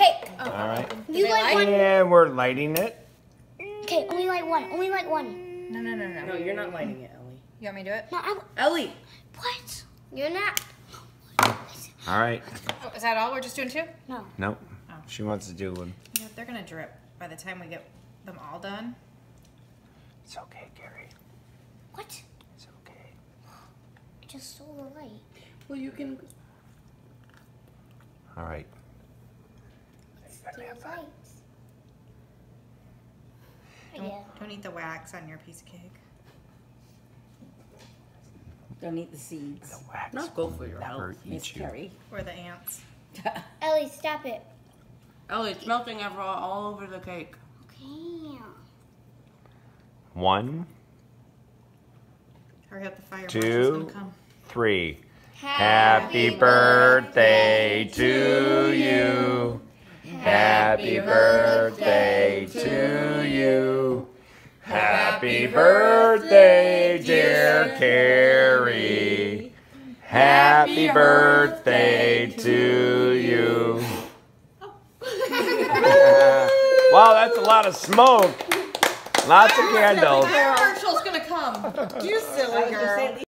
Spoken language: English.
cake. All right. You they like like one? And we're lighting it. Okay, only light one. Only light one. No, no, no, no. No, you're not lighting it, Ellie. You want me to do it? No, I. Ellie! What? You're not. All right. Oh, is that all? We're just doing two? No. Nope. Oh. She wants to do one. Yeah, they're gonna drip by the time we get them all done. It's okay, Gary. What? It's okay. I just saw the light. Well, you can. All right. The lights. Don't, Yeah. don't eat the wax on your piece of cake. Don't eat the seeds. The wax Not go for your never health, Miss you. Kerri. Or the ants. Ellie, stop it. Ellie, it's melting ever all over the cake. Okay. One, Hurry up, the fire Two. come. three. Happy birthday to you. Happy birthday to you. Happy birthday, dear Kerri. Happy birthday to you. wow, that's a lot of smoke. Lots of candles. Fire marshal's gonna come. You silly girl.